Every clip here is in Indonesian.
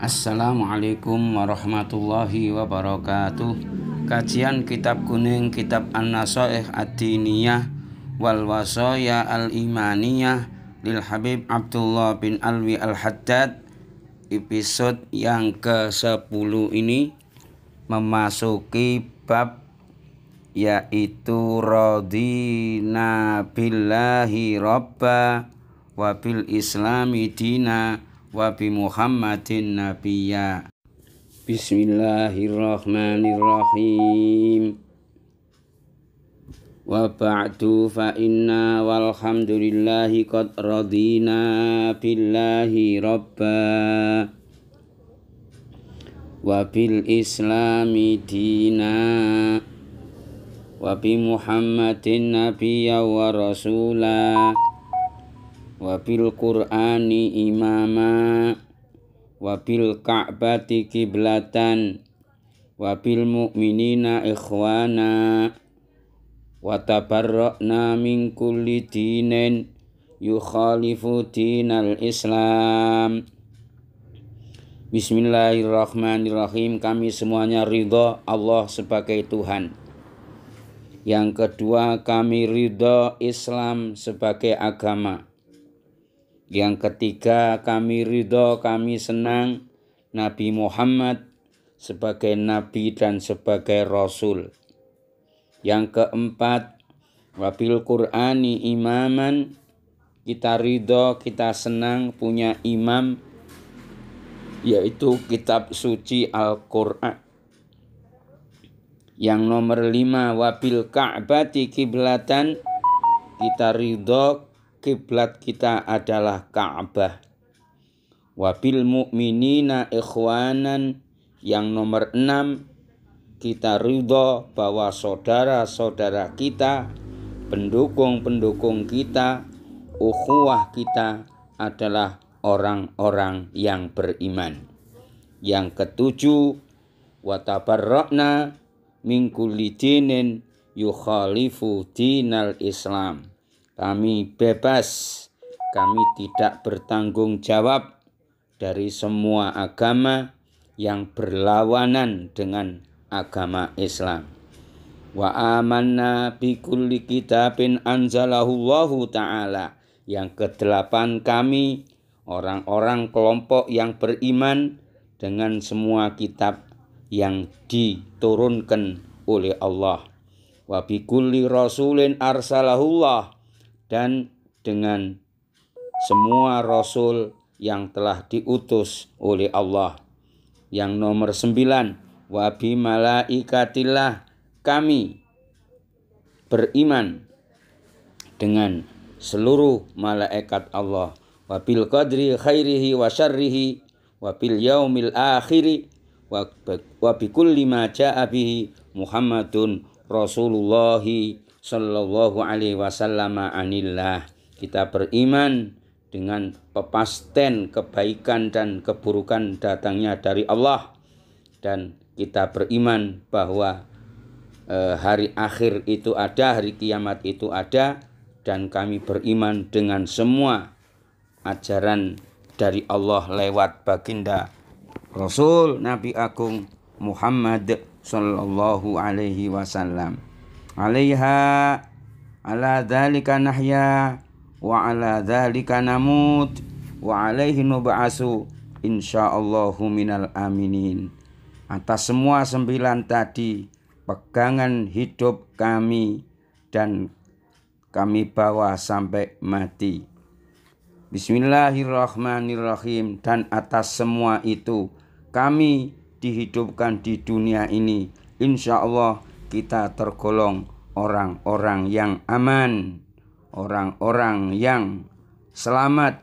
Assalamualaikum warahmatullahi wabarakatuh. Kajian Kitab Kuning Kitab An-Nasoih Ad-Diniyah Wal Wasoya Al-Imaniyah Lil Habib Abdullah bin Alwi Al-Haddad Episode yang ke-10 ini Memasuki bab Yaitu Radina billahi Rabba Wabil Islami Dina wa bi Muhammadin nabiyya. Bismillahirrahmanirrahim. Wa ba'du fa inna walhamdulillahi qad radina billahi rabba. Wa bil islami dina. Wa bi Muhammadin nabiyya wa rasulah wa bil qur'ani imama. Wa bil ka'bati kiblatan. Wa bil mu'minina ikhwana. Wa tabarra'na min kulli dinin. Yukhalifu dinal islam. Bismillahirrahmanirrahim. Kami semuanya ridho Allah sebagai Tuhan. Yang kedua kami ridho Islam sebagai agama yang ketiga, kami ridho, kami senang Nabi Muhammad sebagai Nabi dan sebagai Rasul. Yang keempat, wabil Qur'ani imaman, kita ridho, kita senang punya imam, yaitu kitab suci Al-Quran. Yang nomor lima, wabil Ka'bati kiblatan, kita ridho, kiblat kita adalah Ka'bah. Wabil mu'minina ikhwanan yang nomor enam kita ridho bahwa saudara-saudara kita, pendukung-pendukung kita, ukhuwah kita adalah orang-orang yang beriman. Yang ketujuh, watabarra'na min kulli dinin yukhalifu dinal Islam kami bebas, kami tidak bertanggung jawab dari semua agama yang berlawanan dengan agama Islam. Wa amanna bi kulli kitabin anzalahullahu ta'ala. Yang kedelapan kami orang-orang kelompok yang beriman dengan semua kitab yang diturunkan oleh Allah. Wa bi kulli rasulin arsalahullah dan dengan semua rasul yang telah diutus oleh Allah. Yang nomor sembilan, wabi malaikatillah kami beriman dengan seluruh malaikat Allah. Wabil qadri khairihi wa syarrihi wabil yaumil akhiri wa bikulli ma Muhammadun Rasulullahi Sallallahu Alaihi Wasallam anillah. Kita beriman dengan kepasten kebaikan dan keburukan datangnya dari Allah. Dan kita beriman bahwa e, hari akhir itu ada hari kiamat itu ada. Dan kami beriman dengan semua ajaran dari Allah lewat baginda Rasul Nabi Agung Muhammad Sallallahu Alaihi Wasallam alaiha ala dhalika nahya wa ala dhalika namut wa alaihi nub'asu insyaallahu minal aminin. Atas semua sembilan tadi pegangan hidup kami dan kami bawa sampai mati. Bismillahirrahmanirrahim. Dan atas semua itu kami dihidupkan di dunia ini. Insya Allah kita tergolong orang-orang yang aman, orang-orang yang selamat.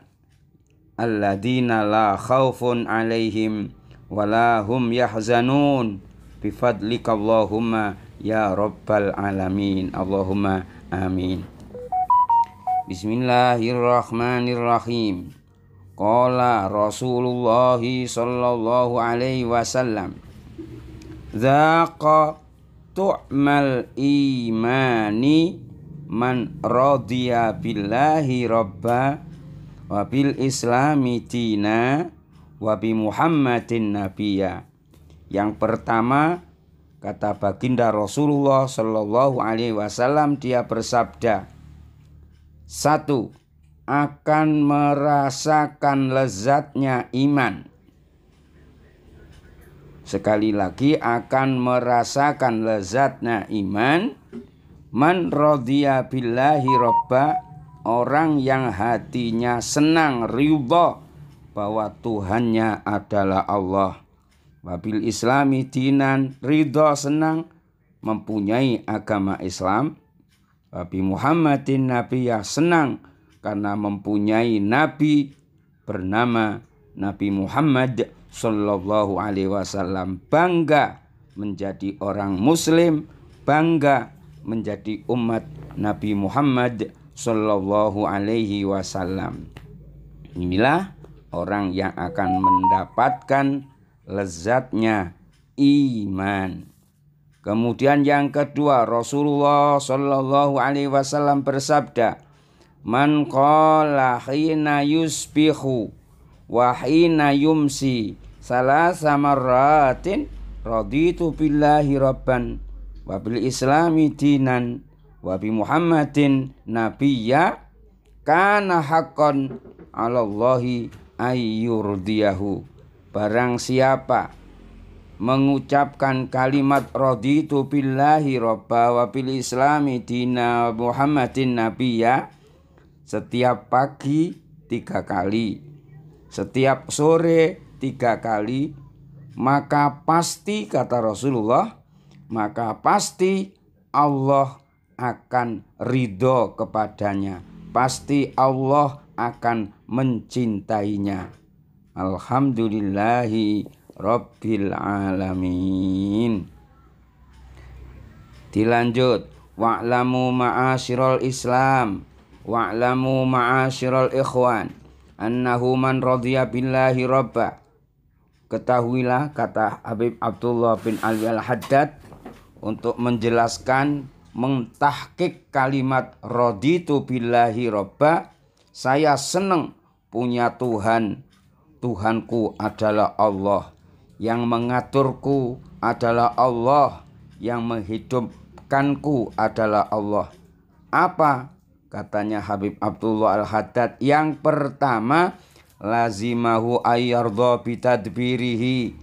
Alladzina la khaufun alaihim wala hum yahzanun bifadlika Allahumma ya rabbal alamin. Allahumma amin. Bismillahirrahmanirrahim. Qala Rasulullah sallallahu alaihi wasallam. Zaqa tu'mal imani man radiya billahi robba wa bil islami dina wa bi Muhammadin nabiyya. Yang pertama kata baginda Rasulullah Shallallahu alaihi wasallam dia bersabda satu akan merasakan lezatnya iman sekali lagi akan merasakan lezatnya iman. Man radhiya billahi robba orang yang hatinya senang ridho bahwa Tuhannya adalah Allah. Wabil islami dinan ridho senang mempunyai agama Islam. Wabi Muhammadin Nabi yang senang karena mempunyai Nabi bernama Nabi Muhammad Sallallahu Alaihi Wasallam bangga menjadi orang Muslim bangga menjadi umat Nabi Muhammad Sallallahu Alaihi Wasallam. Inilah orang yang akan mendapatkan lezatnya iman. Kemudian yang kedua Rasulullah Shallallahu Alaihi Wasallam bersabda, Man qala hina yusbihu wa hina yumsi salasa marratin raditu billahi rabban wa bil islami dinan wa bi muhammadin nabiyya kana haqqan 'ala Allahi ayyurdiyahu. Barang siapa mengucapkan kalimat raditu billahi robba wa bil islami dina Muhammadin nabiyya setiap pagi tiga kali setiap sore tiga kali maka pasti kata Rasulullah maka pasti Allah akan ridho kepadanya. Pasti Allah akan mencintainya. Alhamdulillahi Rabbil Alamin. Dilanjut. Wa'lamu ma'asyiral Islam. Wa'lamu ma'asyiral ikhwan. Annahu man radhiya billahi rabba Ketahuilah kata Habib Abdullah bin Ali Al-Haddad Untuk menjelaskan Mentahkik kalimat Raditu billahi rabba Saya senang punya Tuhan Tuhanku adalah Allah, yang mengaturku adalah Allah, yang menghidupkanku adalah Allah. Apa katanya Habib Abdullah Al-Haddad? Yang pertama, lazimahu ayyardha bitadbirihi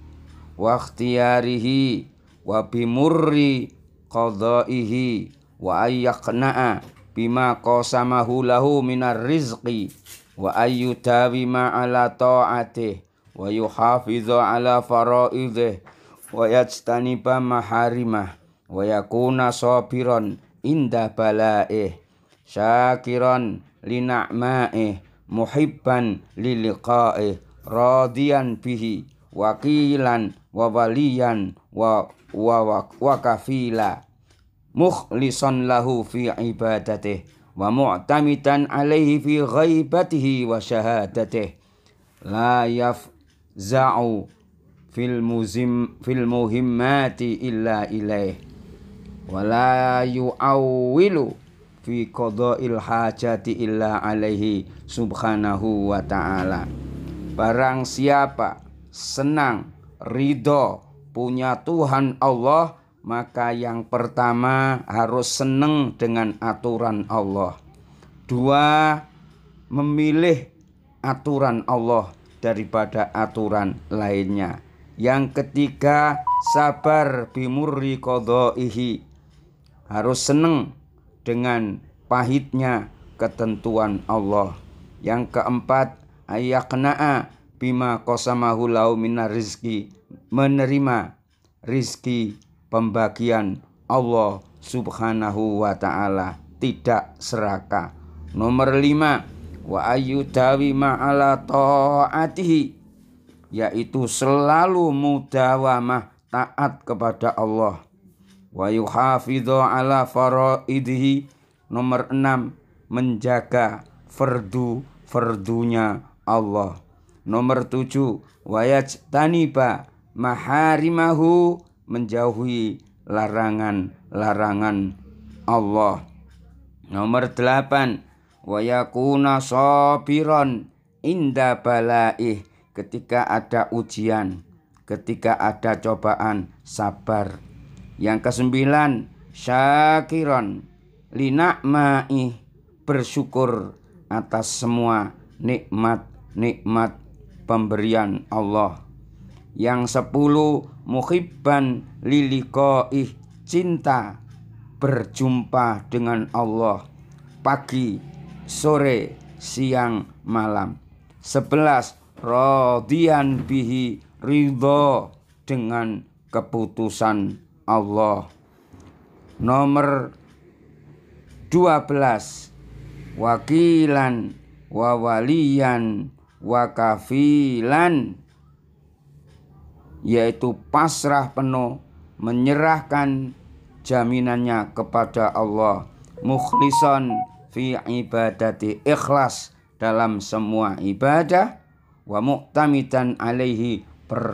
wa ikhtiyarihi wa bimurri qadaihi wa ayyaqna'a bima qasamahu lahu minar rizqi wa ayyudawima ala ta'atih wa yuhafidhu ala faraidih wa yajtaniba maharimah wa yakuna sabiran inda bala'ih syakiran li na'ma'ih muhibban li liqa'ih radiyan bihi wakilan wa waliyan wa wa, wa, wa kafila mukhlisan lahu fi ibadatih wa mu'tamidan alaihi fi ghaibatihi wa syahadatihi la fi qada'il hajati illa alaihi subhanahu wa ta'ala barang siapa senang ridho punya Tuhan Allah maka yang pertama harus senang dengan aturan Allah. Dua, memilih aturan Allah daripada aturan lainnya. Yang ketiga, sabar bimurri qadaihi. Harus senang dengan pahitnya ketentuan Allah. Yang keempat, ayakna'a bima qasamahu lau minar rizki. Menerima rizki pembagian Allah Subhanahu wa taala tidak serakah. Nomor lima wa ayyudawi ma'ala ta'atihi yaitu selalu mudawamah taat kepada Allah. Wa yuhafidhu ala faraidihi nomor enam menjaga fardu fardunya Allah. Nomor tujuh wa yajtaniba maharimahu menjauhi larangan-larangan Allah. Nomor delapan, wa yakuna sabiran inda balaih ketika ada ujian, ketika ada cobaan, sabar. Yang kesembilan, syakiron linakmai bersyukur atas semua nikmat-nikmat pemberian Allah. Yang sepuluh, muhibban liliqaih cinta berjumpa dengan Allah pagi, sore, siang, malam. Sebelas, rodian bihi ridho dengan keputusan Allah. Nomor 12 wakilan wa waliyan wa kafilan. Yaitu pasrah penuh menyerahkan jaminannya kepada Allah. Mukhlison fi ibadati ikhlas dalam semua ibadah. Wa muktamidan alaihi per